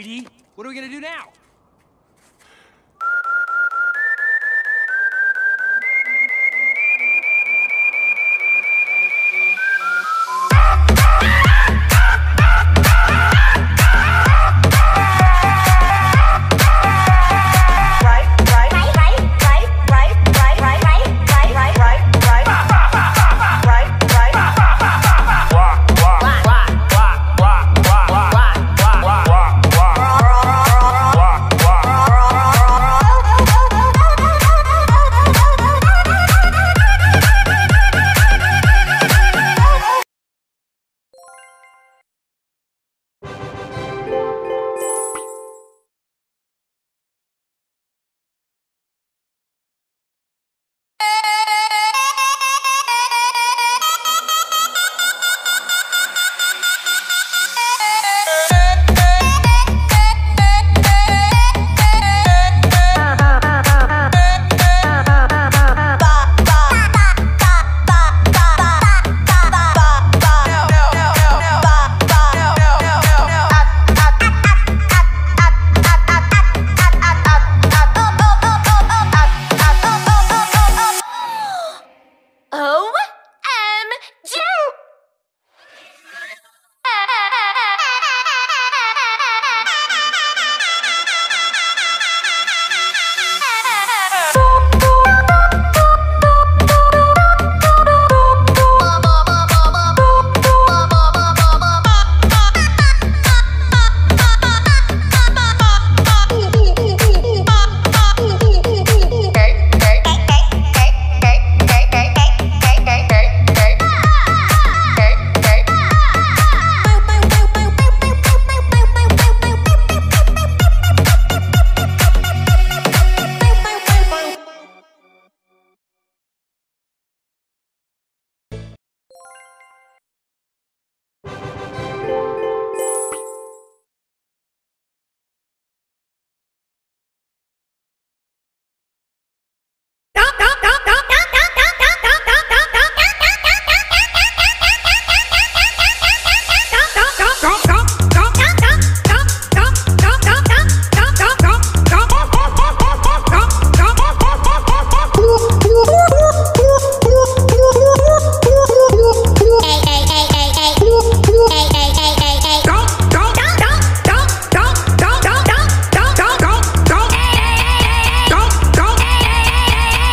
lady. What are we gonna do now?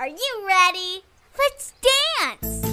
Are you ready? Let's dance!